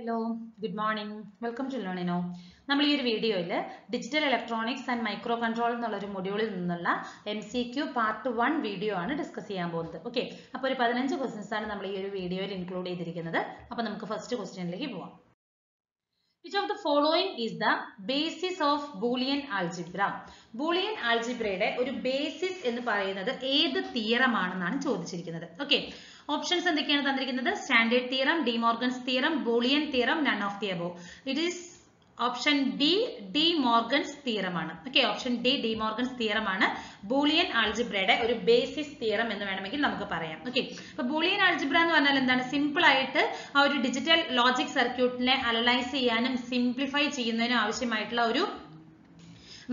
Hello good morning welcome to Learnino നമ്മൾ ഈ ഒരു വീഡിയോയിൽ digital electronics and micro control എന്നുള്ള ഒരു മൊഡ്യൂളിൽ നിന്നുള്ള M C Q part one video ആണ് ഡിസ്കസ് ചെയ്യാൻ പോകുന്നത്. ഓക്കെ അപ്പോൾ ഒരു പതിനഞ്ച് ക്വസ്റ്റ്യൻസ് ആണ് നമ്മൾ ഈ ഒരു വീഡിയോയിൽ ഇൻക്ലൂഡ് ചെയ്തിരിക്കുന്നത്. അപ്പോൾ നമുക്ക് ഫസ്റ്റ് ക്വസ്റ്റ്യനിലേക്ക് പോവാം. Which of the following is the basis of Boolean algebra Boolean ആൾജിബ്രയുടെ ഒരു ബേസിസ് എന്ന് പറയുന്നത് ഏത് തിയറമാണെന്നാണ് ചോദിച്ചിരിക്കുന്നത്. ഓക്കെ ഓപ്ഷൻസ് എന്തൊക്കെയാണ് തന്നിരിക്കുന്നത്? Standard theorem De Morgan's theorem Boolean theorem none of the above it is option B De Morgan's തീറമാണ് okay option D De Morgan's തീറമാണ് Boolean ആൾജിബ്രയുടെ ഒരു basis theorem എന്ന് വേണമെങ്കിൽ നമുക്ക് പറയാം. ഓക്കെ അപ്പൊ ബൂളിയൻ ആൾജിബ്ര എന്ന് പറഞ്ഞാൽ എന്താണ്? സിമ്പിൾ ആയിട്ട് ആ ഒരു ഡിജിറ്റൽ ലോജിക് സർക്യൂട്ടിനെ അനലൈസ് ചെയ്യാനും സിംപ്ലിഫൈ ചെയ്യുന്നതിനും ആവശ്യമായിട്ടുള്ള ഒരു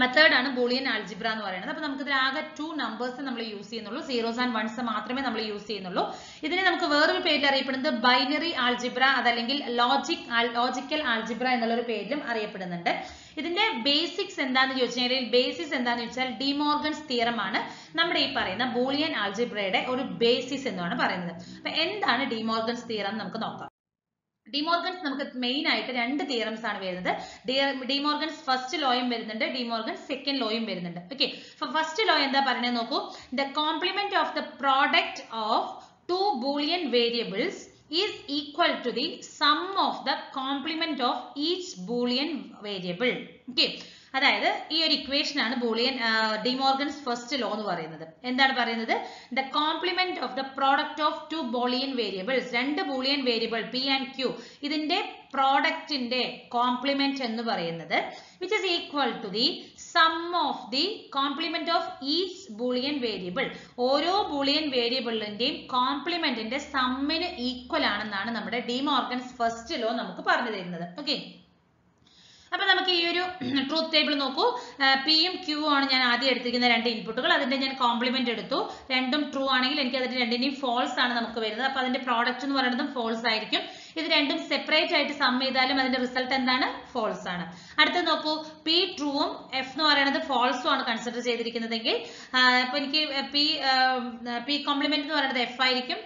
മെത്തേഡാണ് ബൂളിയൻ ആൾജിബ്ര എന്ന് പറയുന്നത്. അപ്പൊ നമുക്ക് ഇതിൽ ആകെ ടു നമ്പേഴ്സ് നമ്മൾ യൂസ് ചെയ്യുന്നുള്ളൂ. സീറോസ് ആൻഡ് വൺസ് മാത്രമേ നമ്മൾ യൂസ് ചെയ്യുന്നുള്ളൂ. ഇതിനെ നമുക്ക് വേറൊരു പേരിൽ അറിയപ്പെടുന്നത് ബൈനറി ആൾജിബ്ര അതല്ലെങ്കിൽ ലോജിക് ലോജിക്കൽ ആൾജിബ്ര എന്നുള്ള ഒരു പേരിലും അറിയപ്പെടുന്നുണ്ട്. ഇതിന്റെ ബേസിക്സ് എന്താന്ന് ചോദിച്ചു കഴിഞ്ഞാൽ ബേസിസ് എന്താന്ന് ചോദിച്ചാൽ ഡിമോർഗൻസ് തിയറം ആണ് നമ്മുടെ ഈ പറയുന്ന ബൂളിയൻ ആൾജിബ്രയുടെ ഒരു ബേസിസ് എന്നാണ് പറയുന്നത്. അപ്പൊ എന്താണ് ഡിമോർഗൻസ് തിയറം നമുക്ക് നോക്കാം. ഡിമോർഗൻസ് നമുക്ക് മെയിൻ ആയിട്ട് രണ്ട് തിയറംസ് ആണ് വരുന്നത്. ഡിമോർഗൻസ് ഫസ്റ്റ് ലോയും വരുന്നുണ്ട് ഡിമോർഗൻസ് സെക്കൻഡ് ലോയും വരുന്നുണ്ട്. ഓക്കെ ഫസ്റ്റ് ലോ എന്താ പറയുന്നത് നോക്കൂ. The complement of the product of two Boolean variables is equal to the sum of the complement of each boolean variable okay. അതായത് ഈ ഒരു ഇക്വേഷൻ ആണ് ബോളിയൻ ഡിമോർഗൻസ് ഫസ്റ്റ് ലോ എന്ന് പറയുന്നത്. എന്താണ് പറയുന്നത്? The complement of the product of two Boolean variables രണ്ട് Boolean variable P and Q ഇതിന്റെ പ്രോഡക്റ്റിന്റെ കോംപ്ലിമെന്റ് എന്ന് പറയുന്നത് which is equal to the sum of the complement of each Boolean variable ഓരോ ബൂളിയൻ വേരിയബിളിന്റെയും കോംപ്ലിമെന്റിന്റെ സമ്മിന് ഈക്വൽ ആണെന്നാണ് നമ്മുടെ ഡിമോർഗൻസ് ഫസ്റ്റ് ലോ നമുക്ക് പറഞ്ഞു തരുന്നത്. ഓക്കെ അപ്പൊ നമുക്ക് ഈ ഒരു ട്രൂത്ത് ടേബിൾ നോക്കൂ. പിയും ക്യൂ ആണ് ഞാൻ ആദ്യം എടുത്തിരിക്കുന്ന രണ്ട് ഇൻപുട്ടുകൾ അതിന്റെ ഞാൻ കോംപ്ലിമെന്റ് എടുത്തു. രണ്ടും ട്രൂ ആണെങ്കിൽ എനിക്ക് അതിന്റെ രണ്ടിനെയും ഫോൾസ് ആണ് നമുക്ക് വരുന്നത്. അപ്പൊ അതിന്റെ പ്രോഡക്റ്റ് എന്ന് പറയുന്നതും ഫോൾസ് ആയിരിക്കും. ഇത് രണ്ടും സെപ്പറേറ്റ് ആയിട്ട് സം ചെയ്താലും അതിന്റെ റിസൾട്ട് എന്താണ്? ഫോൾസ് ആണ്. അടുത്ത് നോക്കൂ. പി ട്രൂവും എഫ് എന്ന് പറയുന്നത് ഫോൾസും ആണ് കൺസിഡർ ചെയ്തിരിക്കുന്നതെങ്കിൽ. അപ്പൊ എനിക്ക് പി പി കോംപ്ലിമെന്റ് എന്ന് പറയുന്നത് എഫ് ആയിരിക്കും.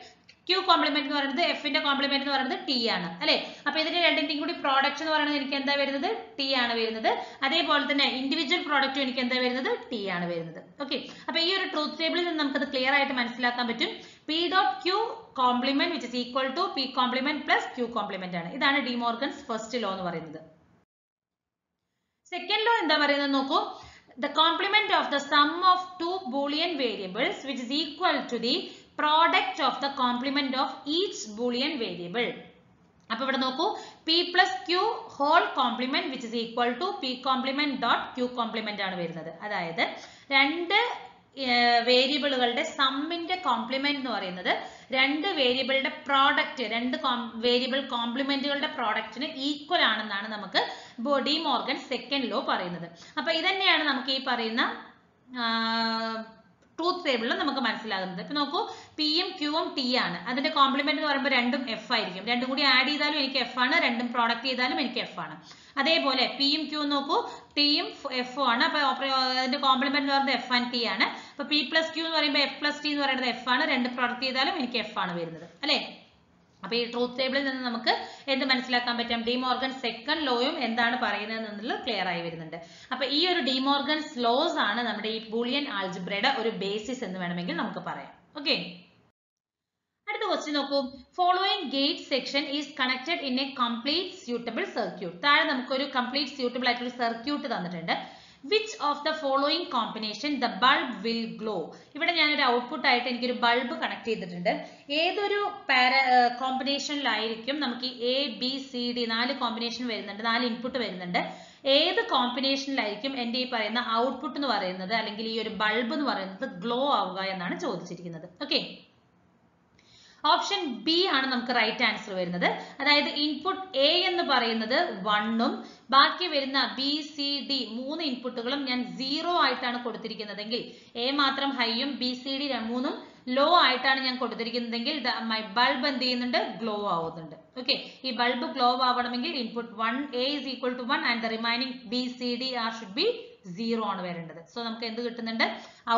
ക്യൂ കോംപ്ലിമെന്റ് എന്ന് പറയുന്നത് എഫിന്റെ കോംപ്ലിമെന്റ് എന്ന് പറയുന്നത് ടി ആണ്. അല്ലെ? അപ്പൊ ഇതിന്റെ രണ്ടിന്റെയും കൂടി പ്രോഡക്റ്റ് എന്ന് പറയുന്നത് എനിക്ക് എന്താ വരുന്നത്? ടി ആണ് വരുന്നത്. അതേപോലെ തന്നെ ഇൻഡിവിജ്വൽ പ്രോഡക്റ്റും എനിക്ക് എന്താ വരുന്നത്? ടി ആണ് വരുന്നത്. ഓക്കെ അപ്പൊ ഈ ഒരു ട്രൂത്ത് ടേബിളിൽ നിന്ന് നമുക്കത് ക്ലിയർ ആയിട്ട് മനസ്സിലാക്കാൻ പറ്റും. P dot Q complement which is equal to P complement plus Q complement ആണ്. ഇതാണ് ഡിമോർഗൻസ് ഫസ്റ്റ് ലോ എന്ന് പറയുന്നത്. സെക്കൻഡ് ലോ എന്താ പറയുന്നത് നോക്കൂ. The complement of the sum of two boolean variables which is equal to the product of the complement of each Boolean variable അപ്പൊ ഇവിടെ നോക്കൂ P plus Q whole complement which is equal to P complement dot Q complement ആണ് വരുന്നത്. അതായത് രണ്ട് വേരിയബിളുകളുടെ സമ്മിന്റെ complement എന്ന് പറയുന്നത് രണ്ട് വേരിയബിളുടെ പ്രോഡക്റ്റ് രണ്ട് വേരിയബിൾ കോംപ്ലിമെന്റുകളുടെ പ്രോഡക്റ്റിന് ഈക്വൽ ആണെന്നാണ് നമുക്ക് ബോഡി മോർഗൻ സെക്കൻഡ് ലോ പറയുന്നത്. അപ്പൊ ഇതന്നെയാണ് നമുക്ക് ഈ പറയുന്ന ടേബിളിൽ നമുക്ക് മനസ്സിലാകുന്നത്. ഇപ്പൊ നോക്കൂ പിയും ക്യൂവും ടി ആണ്. അതിന്റെ കോംപ്ലിമെന്റ് എന്ന് പറയുമ്പോൾ രണ്ടും എഫ് ആയിരിക്കും. രണ്ടും കൂടി ആഡ് ചെയ്താലും എനിക്ക് എഫ് ആണ് രണ്ടും പ്രോഡക്റ്റ് ചെയ്താലും എനിക്ക് എഫ് ആണ്. അതേപോലെ പിയും ക്യൂ നോക്കൂ ടിയും എഫും ആണ്. അപ്പൊ അതിന്റെ കോംപ്ലിമെന്റ് എന്ന് പറയുന്നത് എഫ് ആൻഡ് ടി ആണ്. അപ്പൊ പി പ്ലസ് ക്യൂ എന്ന് പറയുമ്പോൾ എഫ് പ്ലസ് ടി എന്ന് പറയുന്നത് എഫ് ആണ്. രണ്ട് പ്രോഡക്റ്റ് ചെയ്താലും എനിക്ക് എഫ് ആണ് വരുന്നത്. അല്ലെ? അപ്പൊ ഈ ട്രൂത്ത് ടേബിളിൽ നിന്ന് നമുക്ക് എന്ത് മനസ്സിലാക്കാൻ പറ്റും? ഡിമോർഗൻ സെക്കൻഡ് ലോയും എന്താണ് പറയുന്നത് എന്നുള്ളത് ക്ലിയർ ആയി വരുന്നുണ്ട്. അപ്പൊ ഈ ഒരു ഡിമോർഗൻസ് ലോസ് ആണ് നമ്മുടെ ഈ ബൂളിയൻ ആൾജിബ്രയുടെ ഒരു ബേസിസ് എന്ന് വേണമെങ്കിൽ നമുക്ക് പറയാം. ഓക്കെ അടുത്ത ക്വസ്റ്റ്യൻ നോക്കൂ. Following gate section is connected in a complete suitable circuit താഴെ നമുക്ക് ഒരു കംപ്ലീറ്റ് സ്യൂട്ടബിൾ ആയിട്ടുള്ള സർക്യൂട്ട് തന്നിട്ടുണ്ട്. Which of the following combination the bulb will glow ഇവിടെ ഞാനൊരു ഔട്ട്പുട്ട് ആയിട്ട് എനിക്കൊരു ബൾബ് കണക്ട് ചെയ്തിട്ടുണ്ട്. ഏതൊരു പാര കോമ്പിനേഷനിലായിരിക്കും നമുക്ക് എ ബി സി ഡി നാല് കോമ്പിനേഷൻ വരുന്നുണ്ട് നാല് ഇൻപുട്ട് വരുന്നുണ്ട്. ഏത് കോമ്പിനേഷനിലായിരിക്കും എന്റെ ഈ പറയുന്ന ഔട്ട്പുട്ട് എന്ന് പറയുന്നത് അല്ലെങ്കിൽ ഈ ഒരു ബൾബ് എന്ന് പറയുന്നത് ഗ്ലോ ആവുക എന്നാണ് ചോദിച്ചിരിക്കുന്നത്. ഓക്കെ ഓപ്ഷൻ ബി ആണ് നമുക്ക് റൈറ്റ് ആൻസർ വരുന്നത്. അതായത് ഇൻപുട്ട് എ എന്ന് പറയുന്നത് വണ്ണും ബാക്കി വരുന്ന ബി സി ഡി മൂന്ന് ഇൻപുട്ടുകളും ഞാൻ സീറോ ആയിട്ടാണ് കൊടുത്തിരിക്കുന്നതെങ്കിൽ എ മാത്രം ഹൈയും ബി സി ഡി മൂന്നും ലോ ആയിട്ടാണ് ഞാൻ കൊടുത്തിരിക്കുന്നതെങ്കിൽ മൈ ബൾബ് എന്ത് ചെയ്യുന്നുണ്ട്? ഗ്ലോ ആവുന്നുണ്ട്. ഓക്കെ ഈ ബൾബ് ഗ്ലോ ആവണമെങ്കിൽ input one A is equal to one and the remaining B C D are should be zero ആണ് വരേണ്ടത്. സോ നമുക്ക് എന്ത് കിട്ടുന്നുണ്ട്?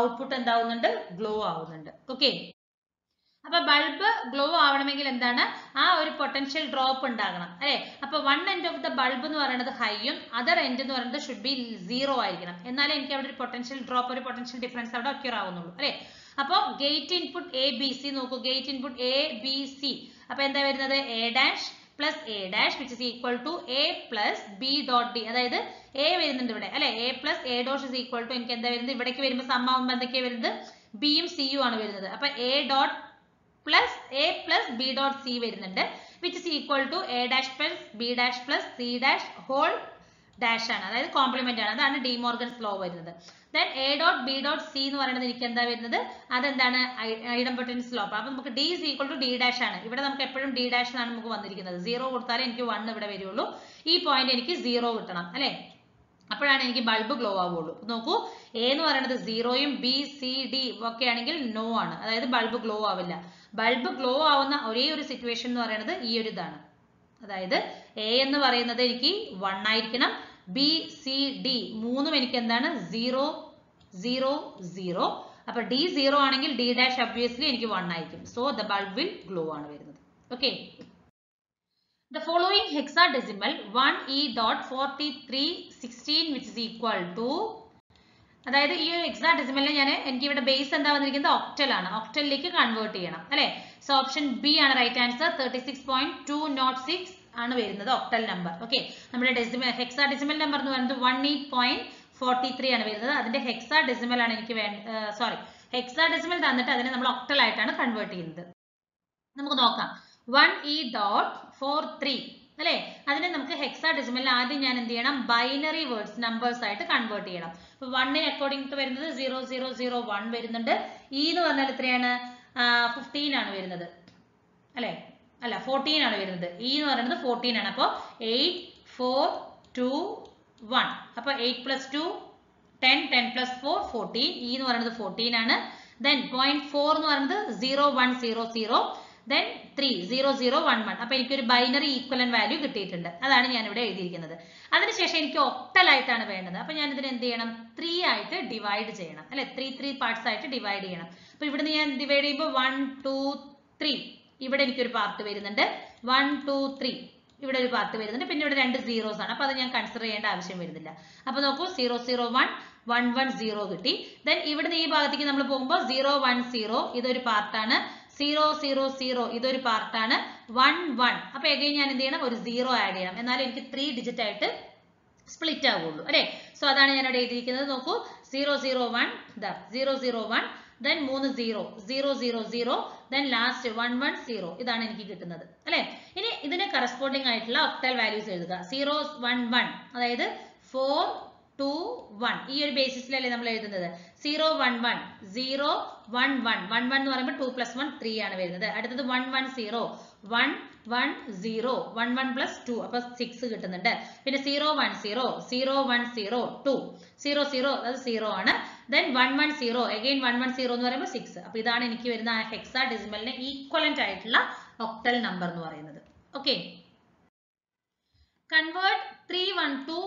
ഔട്ട്പുട്ട് എന്താവുന്നുണ്ട്? ഗ്ലോ ആവുന്നുണ്ട്. ഓക്കെ അപ്പൊ ബൾബ് ഗ്ലോ ആവണമെങ്കിൽ എന്താണ്? ആ ഒരു പൊട്ടൻഷ്യൽ ഡ്രോപ്പ് ഉണ്ടാകണം. അല്ലെ? അപ്പൊ one end of the bulb എന്ന് പറയുന്നത് ഹൈയും അതർ എൻഡ് എന്ന് പറയുന്നത് ഷുഡ് ബി സീറോ ആയിരിക്കണം. എന്നാലേ എനിക്ക് അവിടെ ഒരു പൊട്ടൻഷ്യൽ ഡ്രോപ്പ് ഒരു പൊട്ടൻഷ്യൽ ഡിഫറൻസ് അവിടെ ഒക്യൂർ ആവുന്നുള്ളൂ. അല്ലെ? അപ്പൊ gate input A B C നോക്കൂ. Gate input A B C അപ്പൊ എന്താ വരുന്നത്? A dash plus A dash which is equal to A plus B dot D അതായത് എ വരുന്നുണ്ട് ഇവിടെ. അല്ലെ? A plus A dash is equal to എനിക്ക് എന്താ വരുന്നത്? ഇവിടേക്ക് വരുമ്പോൾ സമ്മാവുമ്പോൾ എന്തൊക്കെയാണ് വരുന്നത്? ബിയും സിയും ആണ് വരുന്നത്. അപ്പൊ A dot plus A plus B dot C വരുന്നുണ്ട് which is equal to A dash plus B dash plus C dash whole dash ആണ്. അതായത് കോംപ്ലിമെന്റ് ആണ്. അതാണ് ഡിമോർഗൻസ് ലോ വരുന്നത്. Then A dot B dot C എന്ന് പറയുന്നത് എനിക്ക് എന്താ വരുന്നത്? അതെന്താണ്? Idempotence law. അപ്പൊ നമുക്ക് D is equal to D dash ആണ്. ഇവിടെ നമുക്ക് എപ്പോഴും ഡി ഡാഷ് എന്നാണ് നമുക്ക് വന്നിരിക്കുന്നത്. സീറോ കൊടുത്താലേ എനിക്ക് വൺ ഇവിടെ വരുള്ളൂ. ഈ പോയിന്റ് എനിക്ക് സീറോ കിട്ടണം. അല്ലെ? അപ്പോഴാണ് എനിക്ക് ബൾബ് ഗ്ലോ ആവുള്ളൂ. നോക്കൂ. എ എന്ന് പറയുന്നത് സീറോയും ബി സി ഡി ഒക്കെ ആണെങ്കിൽ നോ ആണ്. അതായത് ബൾബ് ഗ്ലോ ആവില്ല. ബൾബ് ഗ്ലോ ആവുന്ന ഒരേ ഒരു സിറ്റുവേഷൻ എന്ന് പറയുന്നത് ഈ ഒരു ഇതാണ്. അതായത് എ എന്ന് പറയുന്നത് എനിക്ക് വൺ ആയിരിക്കണം. ബി സി ഡി മൂന്നും എനിക്ക് എന്താണ്? സീറോ സീറോ സീറോ അപ്പൊ ഡി സീറോ ആണെങ്കിൽ ഡി ഡാഷ് ഒബ്വിയസ്ലി എനിക്ക് വൺ ആയിരിക്കും. So the bulb will glow ആണ് വരുന്നത്. Okay The following hexadecimal 1e dot 4316 which is equal to അതായത് ഈ ഒരു എക്സാ ഡെസിമലിനെ ഞാൻ എനിക്ക് ഇവിടെ ബേസ് എന്താ വന്നിരിക്കുന്നത്? ഒക്ടൽ ആണ്. ഒക്ടലിലേക്ക് കൺവേർട്ട് ചെയ്യണം. അല്ലെ? സോ ഓപ്ഷൻ ബി ആണ് right answer thirty six point two nought six ആണ് വരുന്നത് ഒക്ടൽ നമ്പർ ഓക്കെ നമ്മുടെ ഡെസിമൽ ഹെക്സാ ഡെസിമൽ നമ്പർ എന്ന് പറയുന്നത് one eight point forty three ആണ് വരുന്നത്. അതിന്റെ ഹെക്സാ ഡെസിമൽ ആണ് എനിക്ക് വേണ്ട സോറി ഹെക്സാ ഡെസിമൽ തന്നിട്ട് അതിനെ നമ്മൾ ഒക്ടൽ ആയിട്ടാണ് കൺവേർട്ട് ചെയ്യുന്നത്. നമുക്ക് നോക്കാം. One E dot four three അല്ലെ? അതിനെ നമുക്ക് ഹെക്സാ ഡെസിമലിൽ ആദ്യം ഞാൻ എന്ത് ചെയ്യണം? ബൈനറി വേർഡ്സ് നമ്പേഴ്സ് ആയിട്ട് കൺവേർട്ട് ചെയ്യണം. അപ്പൊ വണ്ണിന് അക്കോർഡിംഗ് ടു വരുന്നത് സീറോ സീറോ സീറോ വൺ വരുന്നുണ്ട്. ഇ എന്ന് പറഞ്ഞാൽ എത്രയാണ്? ഫിഫ്റ്റീൻ ആണ് വരുന്നത്. അല്ലേ? അല്ല ഫോർട്ടീൻ ആണ് വരുന്നത്. ഇ എന്ന് പറയുന്നത് ഫോർട്ടീൻ ആണ്. അപ്പോൾ എയ്റ്റ് ഫോർ ടു വൺ അപ്പോൾ eight plus two ten ten plus four fourteen എന്ന് പറയുന്നത് ഫോർട്ടീൻ ആണ്. ദെൻ പോയിന്റ് ഫോർ എന്ന് പറയുന്നത് zero one zero zero then three zero zero one one അപ്പൊ ബൈനറി ഈക്വലൻ വാല്യൂ കിട്ടിയിട്ടുണ്ട്. അതാണ് ഞാൻ ഇവിടെ എഴുതിയിരിക്കുന്നത്. അതിനുശേഷം എനിക്ക് ഒക്ടൽ ആയിട്ടാണ് വേണ്ടത്. അപ്പൊ ഞാൻ ഇതിന് എന്ത് ചെയ്യണം? ത്രീ ആയിട്ട് ഡിവൈഡ് ചെയ്യണം. അല്ലെ? ത്രീ ത്രീ പാർട്സ് ആയിട്ട് ഡിവൈഡ് ചെയ്യണം. അപ്പൊ ഇവിടുന്ന് ഞാൻ ഡിവൈഡ് ചെയ്യുമ്പോൾ വൺ ടു ത്രീ ഇവിടെ എനിക്കൊരു പാർട്ട് വരുന്നുണ്ട്. വൺ ടു ത്രീ ഇവിടെ ഒരു പാർട്ട് വരുന്നുണ്ട്. പിന്നെ ഇവിടെ രണ്ട് സീറോസ് ആണ്. അപ്പൊ അത് ഞാൻ കൺസിഡർ ചെയ്യേണ്ട ആവശ്യം വരുന്നില്ല. അപ്പൊ നോക്കൂ zero zero one one one zero കിട്ടി. ദെൻ ഇവിടുന്ന് ഈ ഭാഗത്തേക്ക് നമ്മൾ പോകുമ്പോൾ സീറോ വൺ സീറോ ഇതൊരു പാർട്ടാണ് സീറോ സീറോ സീറോ ഇതൊരു പാർട്ടാണ് വൺ വൺ അപ്പൊ എഗൈൻ ഞാൻ എന്ത് ചെയ്യണം? ഒരു സീറോ ആഡ് ചെയ്യണം. എന്നാലും എനിക്ക് ത്രീ ഡിജിറ്റ് ആയിട്ട് സ്പ്ലിറ്റ് ആവുള്ളൂ. അല്ലെ? സോ അതാണ് ഞാൻ ഇവിടെ എഴുതിയിരിക്കുന്നത്. നോക്കൂ. Zero zero one zero zero one then മൂന്ന് zero zero zero zero then last one one zero ഇതാണ് എനിക്ക് കിട്ടുന്നത്. അല്ലെ? ഇനി ഇതിന് കറസ്പോണ്ടിങ് ആയിട്ടുള്ള ഒക്ടൽ വാല്യൂസ് എഴുതുക. സീറോ വൺ വൺ അതായത് ഫോർ ടു വൺ ഈ ഒരു ബേസിസിലല്ലേ നമ്മൾ എഴുതുന്നത്? Zero one one zero one one one one എന്ന് പറയുമ്പോൾ ടു പ്ലസ് വൺ ത്രീ ആണ് വരുന്നത്. അടുത്തത് one one zero one one zero one one plus two അപ്പൊ സിക്സ് കിട്ടുന്നുണ്ട്. പിന്നെ zero one zero zero one zero two zero zero അത് zero ആണ്. Then one one zero again one one zero എന്ന് പറയുമ്പോൾ സിക്സ് അപ്പൊ ഇതാണ് എനിക്ക് വരുന്ന ഹെക്സാ ഡെസിമലിന് ഈക്വലന്റ് ആയിട്ടുള്ള ഒക്ടൽ നമ്പർ എന്ന് പറയുന്നത്. Okay convert three one two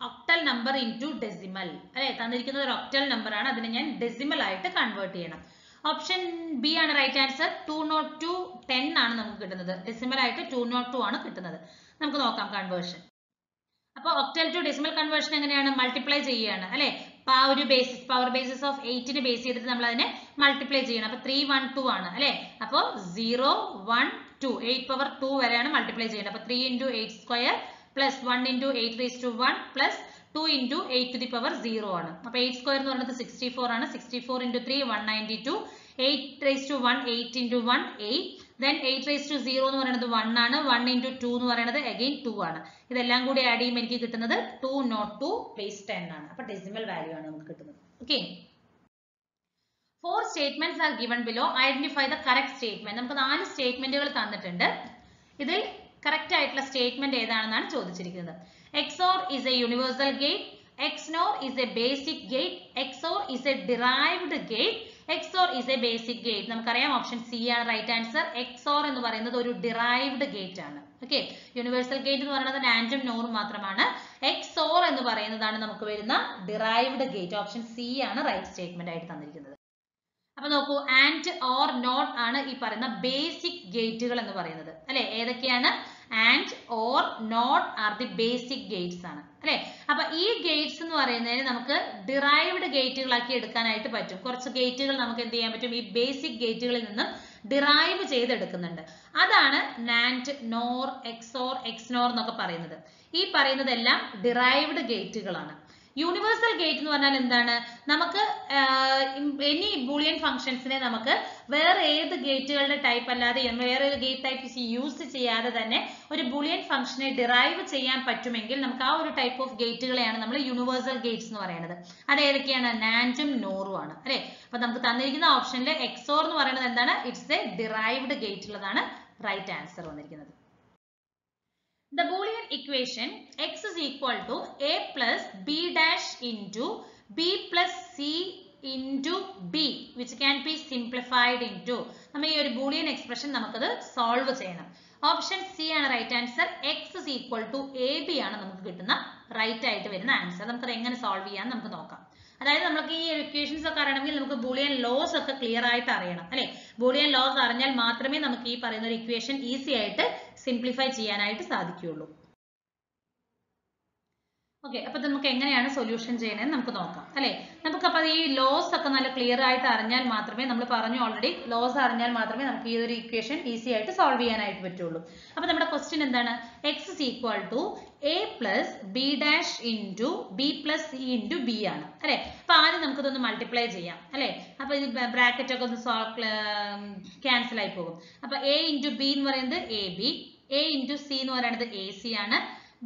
octal number into decimal അല്ലെ? തന്നിരിക്കുന്നത് ഒരു ഒക്ടൽ നമ്പർ ആണ്. അതിനെ ഞാൻ ഡെസിമൽ ആയിട്ട് കൺവേർട്ട് ചെയ്യണം. ഓപ്ഷൻ ബി ആണ് right answer two nought two ten ആണ് നമുക്ക് കിട്ടുന്നത്. ഡെസിമൽ ആയിട്ട് ടു നോട്ട് ടു ആണ് കിട്ടുന്നത്. നമുക്ക് നോക്കാം കൺവേർഷൻ അപ്പൊ ഒക്ടൽ ടു ഡെസിമൽ കൺവേർഷൻ എങ്ങനെയാണ്? മൾട്ടിപ്ലൈ ചെയ്യുകയാണ്. അല്ലെ? ആ ഒരു ബേസിസ് പവർ ബേസിസ് ഓഫ് എയ്റ്റിന് ബേസ് ചെയ്തിട്ട് നമ്മൾ അതിനെ മൾട്ടിപ്ലൈ ചെയ്യണം. അപ്പൊ ത്രീ വൺ ടു ആണ്. അല്ലെ? അപ്പൊ zero one two eight power two വരെയാണ് മൾട്ടിപ്ലൈ ചെയ്യേണ്ടത് അപ്പൊ three into eight square plus one into eight raise two one plus two into eight to the power zero ആണ്. അപ്പോൾ എയ്റ്റ് സ്ക്വയർ എന്ന് പറയുന്നത് സിക്സ്റ്റി ഫോർ ആണ്. Sixty four into three one ninety two eight raise two one eight into one eight then eight raise two zero എന്ന് പറയുന്നത് one ആണ്. One into two എന്ന് പറയുന്നത് അഗെയിൻ ടു ആണ്. ഇതെല്ലാം കൂടി ആഡ് ചെയ്യുമ്പോൾ എനിക്ക് കിട്ടുന്നത് two nought two place ten ആണ്. അപ്പോൾ ഡെസിമൽ വാല്യൂ ആണ് നമുക്ക് കിട്ടുന്നത്. Okay four statements are given below identify the correct statement നമുക്ക് നാല് സ്റ്റേറ്റ്മെന്റുകൾ തന്നിട്ടുണ്ട്. ഇതിൽ കറക്റ്റ് ആയിട്ടുള്ള സ്റ്റേറ്റ്മെന്റ് ഏതാണെന്നാണ് ചോദിച്ചിരിക്കുന്നത്. XOR is a universal gate XNOR is a basic gate XOR is a derived gate XOR is a basic gate നമുക്കറിയാം option C ആണ് റൈറ്റ് ആൻസർ എക്സോർ എന്ന് പറയുന്നത് ഒരു ഡിറൈവ്ഡ് ഗേറ്റ് ആണ്. ഓക്കെ യൂണിവേഴ്സൽ ഗേറ്റ് എന്ന് പറയുന്നത് ആൻഡും നോറും മാത്രമാണ്. എക്സോർ എന്ന് പറയുന്നതാണ് നമുക്ക് വരുന്ന ഡിറൈവ്ഡ് ഗേറ്റ് ഓപ്ഷൻ സി ആണ് റൈറ്റ് സ്റ്റേറ്റ്മെന്റ് ആയിട്ട് തന്നിരിക്കുന്നത്. അപ്പൊ നോക്കൂ ആൻഡ് ഓർ നോട്ട് ആണ് ഈ പറയുന്ന ബേസിക് ഗേറ്റുകൾ എന്ന് പറയുന്നത്. അല്ലെ? ഏതൊക്കെയാണ്? And or not are the basic gates ആണ്. അല്ലെ? അപ്പൊ ഈ ഗേറ്റ്സ് എന്ന് പറയുന്നതിന് നമുക്ക് ഡിറൈവ്ഡ് ഗേറ്റുകളാക്കി എടുക്കാനായിട്ട് പറ്റും. കുറച്ച് ഗേറ്റുകൾ നമുക്ക് എന്ത് ചെയ്യാൻ പറ്റും? ഈ ബേസിക് ഗേറ്റുകളിൽ നിന്നും ഡിറൈവ് ചെയ്തെടുക്കുന്നുണ്ട്. അതാണ് നാൻഡ് നോർ എക്സോർ എക്സ്നോർ എന്നൊക്കെ പറയുന്നത്. ഈ പറയുന്നതെല്ലാം ഡിറൈവ്ഡ് ഗേറ്റുകളാണ് യൂണിവേഴ്സൽ ഗേറ്റ് എന്ന് പറഞ്ഞാൽ എന്താണ്? നമുക്ക് എനി ബൂളിയൻ ഫംഗ്ഷൻസിനെ നമുക്ക് വേറെ ഏത് ഗേറ്റുകളുടെ ടൈപ്പ് അല്ലാതെ വേറെ ഒരു ഗേറ്റ് ടൈപ്പ് യൂസ് ചെയ്യാതെ തന്നെ ഒരു ബൂളിയൻ ഫംഗ്ഷനെ ഡിറൈവ് ചെയ്യാൻ പറ്റുമെങ്കിൽ നമുക്ക് ആ ഒരു ടൈപ്പ് ഓഫ് ഗേറ്റുകളെയാണ് നമ്മൾ യൂണിവേഴ്സൽ ഗേറ്റ്സ് എന്ന് പറയുന്നത്. അത് ഏതൊക്കെയാണ്? നാൻഡും നോറും ആണ്. അല്ലെ? അപ്പൊ നമുക്ക് തന്നിരിക്കുന്ന ഓപ്ഷനിൽ എക്സോർ എന്ന് പറയുന്നത് എന്താണ്? ഇറ്റ്സ് എ ഡിറൈവ്ഡ് ഗേറ്റ് ഉള്ളതാണ് റൈറ്റ് ആൻസർ വന്നിരിക്കുന്നത്. The Boolean equation x is equal to a plus b dash into b plus c into b which can be simplified into. നമ്മൾ ഈ ഒരു ബൂളിയൻ എക്സ്പ്രഷൻ നമുക്കത് solve ചെയ്യണം. Option C ആണ് right answer X is equal to A B ആണ് നമുക്ക് കിട്ടുന്ന right ആയിട്ട് വരുന്ന ആൻസർ നമുക്കത് എങ്ങനെ സോൾവ് ചെയ്യാൻ നമുക്ക് നോക്കാം. അതായത് നമുക്ക് ഈ ഇക്വേഷൻസ് ഒക്കെ അറിയണമെങ്കിൽ നമുക്ക് ബൂളിയൻ ലോസ് ഒക്കെ ക്ലിയർ ആയിട്ട് അറിയണം അല്ലെ? ബൂളിയൻ ലോസ് അറിഞ്ഞാൽ മാത്രമേ നമുക്ക് ഈ പറയുന്ന ഒരു ഇക്വേഷൻ ഈസി ആയിട്ട് സിംപ്ലിഫൈ ചെയ്യാനായിട്ട് സാധിക്കുകയുള്ളൂ. ഓക്കെ അപ്പൊ നമുക്ക് എങ്ങനെയാണ് സൊല്യൂഷൻ ചെയ്യണേന്ന് നമുക്ക് നോക്കാം അല്ലെ? നമുക്ക് അപ്പൊ ഈ ലോസ് ഒക്കെ നല്ല ക്ലിയർ ആയിട്ട് അറിഞ്ഞാൽ മാത്രമേ നമ്മൾ പറഞ്ഞു ഓൾറെഡി ലോസ് അറിഞ്ഞാൽ മാത്രമേ നമുക്ക് ഈ ഒരു ഇക്വേഷൻ ഈസി ആയിട്ട് സോൾവ് ചെയ്യാനായിട്ട് പറ്റുള്ളൂ. അപ്പൊ നമ്മുടെ ക്വസ്റ്റ്യൻ എന്താണ്? X is equal to A plus B dash into B plus C into B ആണ് അല്ലെ? അപ്പൊ ആദ്യം നമുക്കിതൊന്ന് മൾട്ടിപ്ലൈ ചെയ്യാം അല്ലെ? അപ്പൊ ഇത് ബ്രാക്കറ്റ് ഒക്കെ ഒന്ന് ക്യാൻസൽ ആയി പോകും. അപ്പൊ എ ഇന്റു ബി എന്ന് പറയുന്നത് A B A into C എന്ന് പറയുന്നത് എ സി ആണ്.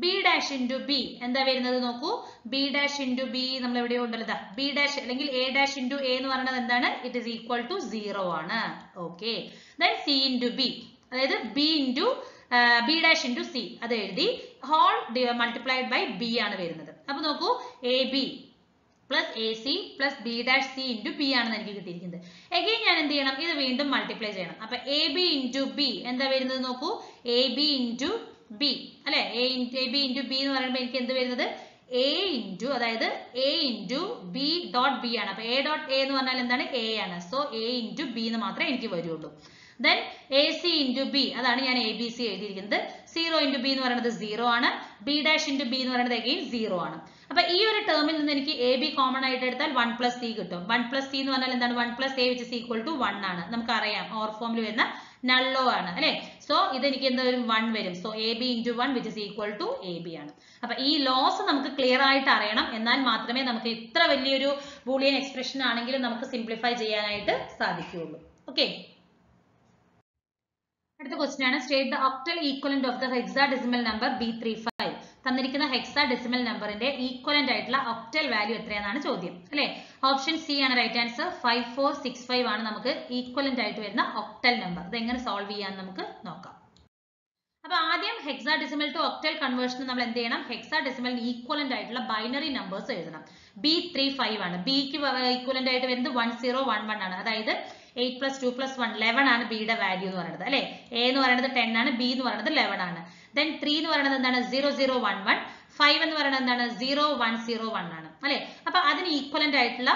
ബി ഡാഷ് ഇന്റു ബി എന്താ വരുന്നത് നോക്കൂ? ബി ഡാഷ് ഇന്റു ബി നമ്മൾ എവിടെ ഉണ്ടല്ലോ ബി ഡാഷ് അല്ലെങ്കിൽ എ ഡാഷ് ഇന്റു എ എന്ന് പറയുന്നത് എന്താണ്? It is equal to zero ആണ്. Okay then C into B അതായത് B into B dash into C അത് എഴുതി ഹോൾ മൾട്ടിപ്ലൈഡ് ബൈ ബി ആണ് വരുന്നത്. അപ്പൊ നോക്കൂ A B plus A C plus B dash C into B ആണെന്ന് എനിക്ക് കിട്ടിയിരിക്കുന്നത്. എഗെയിൻ ഞാൻ എന്ത് ചെയ്യണം? ഇത് വീണ്ടും മൾട്ടിപ്ലൈ ചെയ്യണം. അപ്പൊ എ ബി ഇന്റു ബി എന്താ വരുന്നത് നോക്കൂ? എ ബി ഇന്റു ബി അല്ലെ? A A B into B എന്ന് പറയുമ്പോൾ എനിക്ക് എന്ത് വരുന്നത്? എ ഇന്റു അതായത് A into B dot B ആണ്. അപ്പൊ എ ഡോട്ട് എ എന്ന് പറഞ്ഞാൽ എന്താണ്? എ ആണ്. സോ എ ഇന്റു ബി എന്ന് മാത്രമേ എനിക്ക് വരുള്ളൂ. Then A C into B അതാണ് ഞാൻ എ ബി സി എഴുതിയിരിക്കുന്നത്. സീറോ ഇന്റു ബി എന്ന് പറയുന്നത് സീറോ ആണ്. ബി ഡാഷ് ഇന്റു ബി എന്ന് പറയുന്നത് എഗെയിൻ സീറോ ആണ്. അപ്പൊ ഈ ഒരു ടേമിൽ നിന്ന് എനിക്ക് എ ബി കോമൺ ആയിട്ട് എടുത്താൽ വൺ പ്ലസ് സി കിട്ടും. വൺ പ്ലസ് സി എന്ന് പറഞ്ഞാൽ എന്താണ്? One plus A which equal to one ആണ്. നമുക്ക് നമുക്കറിയാം ഓർ ഫോമിൽ വരുന്ന നള്ളോ ആണ്. അല്ലെ? സോ ഇത് എനിക്ക് എന്താ വരും വൺ വരും. So A B into one which is equal to A B ആണ്. അപ്പം ഈ ലോസ് നമുക്ക് ക്ലിയർ ആയിട്ട് അറിയണം. എന്നാൽ മാത്രമേ നമുക്ക് ഇത്ര വലിയൊരു ബൂളിയൻ എക്സ്പ്രഷൻ ആണെങ്കിലും നമുക്ക് സിംപ്ലിഫൈ ചെയ്യാനായിട്ട് സാധിക്കുകയുള്ളൂ. ഓക്കെ അടുത്ത ക്വസ്റ്റ്യൻ ആണ്. State the octal equivalent of the hexadecimal number B three five തന്നിരിക്കുന്ന ഹെക്സാ ഡെസിമൽ നമ്പറിന്റെ ഈക്വലന്റ് ആയിട്ടുള്ള ഒക്ടൽ വാല്യൂ എത്രയാണെന്നാണ് ചോദ്യം. അല്ലെ? ഓപ്ഷൻ സി ആണ് right answer five four six five ആണ് നമുക്ക് ഈക്വലന്റ് ആയിട്ട് വരുന്ന ഒക്ടൽ നമ്പർ ഇത് എങ്ങനെ സോൾവ് ചെയ്യാൻ നമുക്ക് നോക്കാം. അപ്പൊ ആദ്യം hexadecimal to octal conversion നമ്മൾ എന്ത് ചെയ്യണം? ഹെക്സാ ഡെസിമൽ ഈക്വലന്റ് ആയിട്ടുള്ള ബൈനറി നമ്പേഴ്സ് എഴുതണം. ബി ത്രീ ഫൈവ് ആണ്. ബിക്ക് ഈക്വലന്റ് ആയിട്ട് വരുന്നത് വൺ സീറോ വൺ വൺ ആണ്. അതായത് eight plus two plus one eleven ആണ് ബിയുടെ വാല്യൂ എന്ന് പറയുന്നത്. അല്ലെ? എ എന്ന് പറയുന്നത് ടെൻ ആണ് ബി എന്ന് പറയുന്നത് ലെവൻ ആണ്. ദെൻ ത്രീ എന്ന് പറയുന്നത് എന്താണ്? Zero zero one one five എന്ന് പറയുന്നത് എന്താണ്? സീറോ വൺ സീറോ വൺ ആണ്. അല്ലെ? അപ്പൊ അതിന് ഈക്വലന്റ് ആയിട്ടുള്ള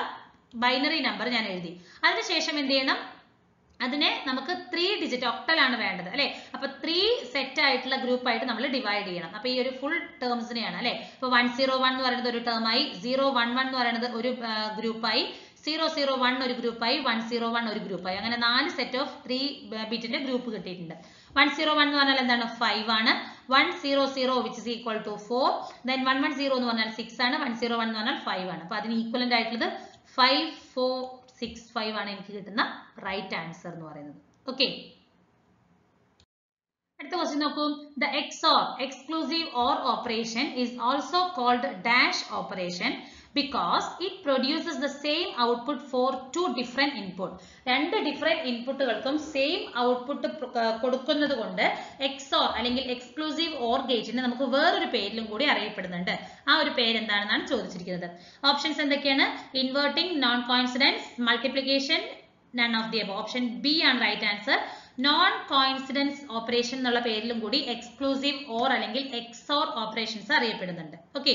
ബൈനറി നമ്പർ ഞാൻ എഴുതി. അതിനുശേഷം എന്ത് ചെയ്യണം? അതിനെ നമുക്ക് ത്രീ ഡിജിറ്റ് ഒക്ടൽ ആണ് വേണ്ടത്. അല്ലെ? അപ്പൊ ത്രീ സെറ്റ് ആയിട്ടുള്ള ഗ്രൂപ്പ് ആയിട്ട് നമ്മൾ ഡിവൈഡ് ചെയ്യണം. അപ്പൊ ഈ ഒരു ഫുൾ ടേംസിനെയാണ് അല്ലെ? ഇപ്പൊ വൺ സീറോ വൺ എന്ന് പറയുന്നത് ഒരു ടേമായി സീറോ വൺ വൺ എന്ന് പറയുന്നത് ഒരു ഗ്രൂപ്പായി സീറോ സീറോ വൺ ഒരു ഗ്രൂപ്പായി വൺ സീറോ വൺ ഒരു ഗ്രൂപ്പായി അങ്ങനെ നാല് സെറ്റ് ഓഫ് ത്രീ ബിറ്റിന്റെ ഗ്രൂപ്പ് കിട്ടിയിട്ടുണ്ട്. വൺ സീറോ വൺ എന്ന് പറഞ്ഞാൽ എന്താണ്? ഫൈവ് ആണ്. One zero zero which is equal to four then one one zero എന്ന് പറഞ്ഞാൽ സിക്സ് ആണ്. വൺ സീറോ വൺ എന്ന് പറഞ്ഞാൽ ഫൈവ് ആണ്. അപ്പൊ അതിന് ഈക്വലന്റ് ആയിട്ടുള്ളത് ഫൈവ് ഫോർ സിക്സ് ഫൈവ് ആണ് എനിക്ക് കിട്ടുന്ന റൈറ്റ് ആൻസർ എന്ന് പറയുന്നത്. ഓക്കെ അടുത്ത ക്വസ്റ്റ്യൻ നോക്കൂ. The XOR exclusive or operation is also called dash operation because it produces the same output for two different input രണ്ട് ഡിഫറെന്റ് ഇൻപുട്ടുകൾക്കും സെയിം ഔട്ട്പുട്ട് കൊടുക്കുന്നത് കൊണ്ട് എക്സോർ അല്ലെങ്കിൽ എക്സ്ക്ലൂസീവ് ഓർ ഗേറ്റിന് നമുക്ക് വേറൊരു പേരിലും കൂടി അറിയപ്പെടുന്നുണ്ട്. ആ ഒരു പേര് എന്താണെന്നാണ് ചോദിച്ചിരിക്കുന്നത്. ഓപ്ഷൻസ് എന്തൊക്കെയാണ്? Inverting non coincidence multiplication none of the above option B ആണ് right answer non coincidence operation എന്നുള്ള പേരിലും കൂടി എക്സ്ക്ലൂസീവ് ഓർ അല്ലെങ്കിൽ എക്സോർ ഓപ്പറേഷൻസ് അറിയപ്പെടുന്നുണ്ട്. ഓക്കെ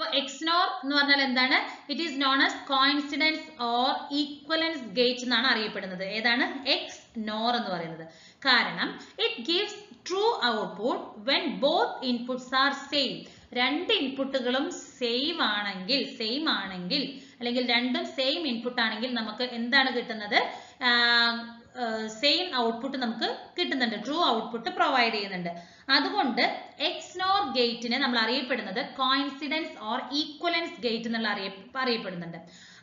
അപ്പൊ എക്സ്നോർ എന്ന് പറഞ്ഞാൽ എന്താണ്? It is known as coincidence or equivalence gate എന്നാണ് അറിയപ്പെടുന്നത്. ഏതാണ്? എക്സ് നോർ എന്ന് പറയുന്നത്. കാരണം it gives true output when both inputs are same രണ്ട് ഇൻപുട്ടുകളും സെയിം ആണെങ്കിൽ സെയിം ആണെങ്കിൽ അല്ലെങ്കിൽ രണ്ടും സെയിം ഇൻപുട്ട് ആണെങ്കിൽ നമുക്ക് എന്താണ് കിട്ടുന്നത്? സെയിം ഔട്ട്പുട്ട് നമുക്ക് കിട്ടുന്നുണ്ട്. ട്രൂ ഔട്ട്പുട്ട് പ്രൊവൈഡ് ചെയ്യുന്നുണ്ട്. അതുകൊണ്ട് എക്സ്നോർ ഗേറ്റിനെ നമ്മൾ അറിയപ്പെടുന്നത് കോയിൻസിഡൻസ് ഓർ ഈക്വലൻസ് ഗേറ്റ് എന്നുള്ള അറിയ അറിയപ്പെടുന്നുണ്ട്.